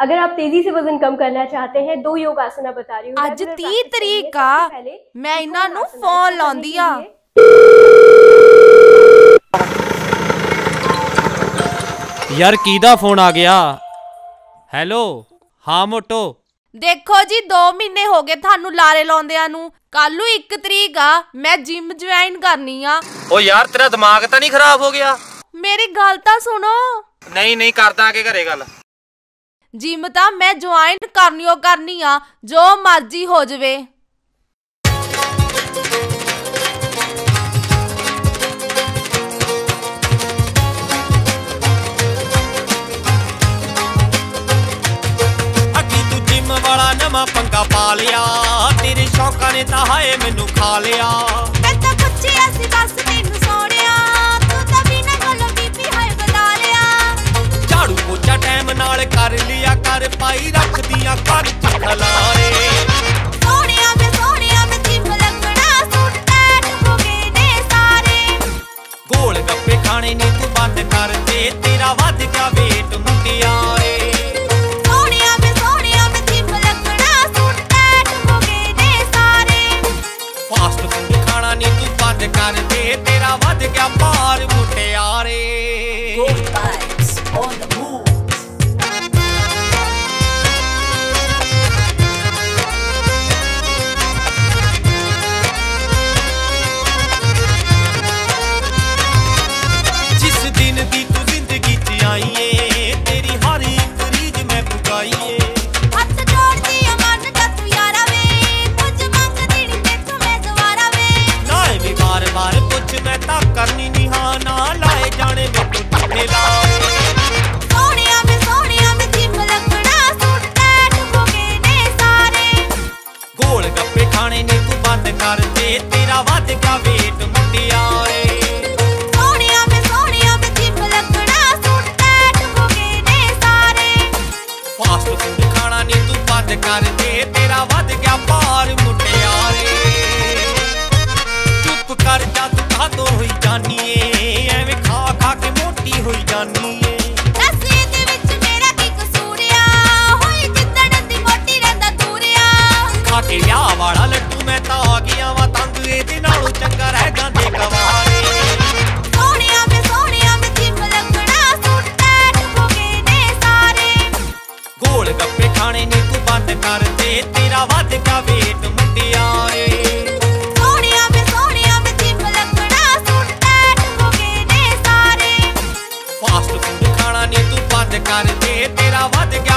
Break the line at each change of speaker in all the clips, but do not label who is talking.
अगर आप तेजी से वजन कम करना चाहते हैं दो योग आसना बता रही हूँ
ਅੱਜ
Regular
30
practice
ਤਰੀਕ
करिए।
ਆ
सबसे पहले
ਮੈਂ ਇਹਨਾਂ ਨੂੰ
त्रिकोण आसन
ਫੋਨ
करने
ਲਾਉਂਦੀ
के
ਆ
लिए
ਯਾਰ ਕਿਹਦਾ ਫੋਨ ਆ ਗਿਆ ਹੈਲੋ ਹਾਂ ਮੋਟੋ
ਦੇਖੋ ਜੀ 2 ਮਹੀਨੇ ਹੋ ਗਏ ਤੁਹਾਨੂੰ ਲਾਰੇ ਲਾਉਂਦਿਆਂ ਨੂੰ ਕੱਲ ਨੂੰ 1 ਤਰੀਕ ਆ ਮੈਂ ਜਿਮ ਜੁਆਇਨ ਕਰਨੀ ਆ
ਓ ਯਾਰ ਤੇਰਾ ਦਿਮਾਗ ਤਾਂ ਨਹੀਂ ਖਰਾਬ ਹੋ ਗਿਆ
ਮੇਰੀ ਗੱਲ ਤਾਂ ਸੁਣੋ
ਨਹੀਂ ਨਹੀਂ ਕਰਦਾ ਆ ਕੇ ਘਰੇ ਗੱਲ
ਜਿਮ ਤਾਂ ਮੈਂ ਜੁਆਇਨ ਕਰਨੀਓ ਕਰਨੀ ਆ ਜੋ ਮਰਜ਼ੀ ਹੋ ਜਵੇ।
ਤੂੰ ਵਾਲਾ ਨਵਾਂ ਪੰਗਾ ਪਾ ਲਿਆ ਤੇਰੇ ਸ਼ੌਕਾਂ ਨੇ ਤਾਂ ਹਾਏ ਮੈਨੂੰ ਖਾ ਲਿਆ।
ਮੈਂ ਤਾਂ ਪੁੱਛਿਆ ਸੀ ਬਸ ਤੈਨੂੰ
ਨਾਲ ਕਰ ਲਿਆ ਕਰ ਪਾਈ ਰੱਖਦੀਆਂ ਘਰ ਚ ਖਲਾਰੇ
ਸੋਹਣਿਆ ਮੈਂ ਸੋਹਣਿਆ ਮੈਂ ਜਿਮ ਲੱਗਣਾ ਸੂਟ ਟੈਟ ਹੋ ਗਏ ਨੇ ਸਾਰੇ।
ਗੋਲ ਗੱਪੇ ਖਾਣੇ ਨੇ ਤੂੰ ਬੰਦ ਕਰ ਦੇ ਤੇਰਾ ਵੱਧ ਗਿਆ ਵੇਟ ਮੁੰਡਿਆਰੇ। ਫਾਸਟ ਫੂਡ ਖਾਣਾ ਨਹੀਂ ਤੂੰ ਬੰਦ ਕਰ ਦੇ ਤੇਰਾ ਵੱਧ ਗਿਆ ਭਾਰ ਮੁਟਿਆਰੇ ਤਾਂ ਕਰਨੀ ਨਹੀਂ ਹਾਂ ਨਾ ਲਾਏ ਜਾਣੇ ਮੈਨੂੰ
ਨੇ ਸਾਰੇ।
ਗੋਲ ਗੱਪੇ ਖਾਣੇ ਨੇ ਤੂੰ ਬੰਦ ਕਰ ਦੇ ਤੇਰਾ ਵੱਧ ਗਿਆ ਵੇਟ ਮੁੰਡਿਆਰੇ
ਸੋਹਣਿਆ ਮੈਂ ਸੋਹਣਿਆ ਮੈਂ ਜਿਮ ਲੱਗਣਾ ਸੂਟ ਟੈਟ ਹੋ ਗਏ ਨੇ ਸਾਰੇ।
ਫਾਸਟ ਫੂਡ ਖਾਣਾ ਨਹੀਂ ਤੂੰ ਬੰਦ ਕਰ ਦੇ ਤੇਰਾ ਵੱਧ ਗਿਆ ਭਾਰ ਮੁਟਿਆਰੇ। ਚੁੱਪ ਕਰ ਹੋਈ ਜਾਨੀ ਏ? ਐਵੇਂ ਖਾ ਖਾ ਕੇ ਮੋਟੀ ਹੋਈ ਜਾਨੀ ਏ।
ਕੀ
ਵਾਲਾ ਲੱਡੂ ਮੈਂ ਤਾਂ ਆ ਗਿਆ ਵਾਂ ਤੰਗ ਇਹਦੇ ਨਾਲੋਂ ਚੰਗਾ ਰਹਿ ਜਾਂਦੇ ਕਵਾਰੇ
ਸੋਹਣਿਆ ਮੈਂ ਸੋਹਣਿਆ ਮੈਂ ਜਿਮ ਲੱਗਣਾ ਸੂਟ ਟੈਟ ਹੋ ਗਏ ਨੇ ਸਾਰੇ।
ਗੋਲ ਗੱਪੇ ਖਾਣੇ ਨੇ ਤੂੰ ਬੰਦ ਕਰ ਦੇ ਤੇਰਾ ਵੱਧ ਗਿਆ ਵੇਟ ਕਰ ਦੇ ਤੇਰਾ ਵੱਧ ਗਿਆ।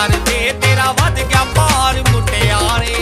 ਪਿਆਰ
ਤੇ ਤੇਰਾ ਵੱਧ ਗਿਆ ਭਾਰ ਮੁਟਿਆਰੇ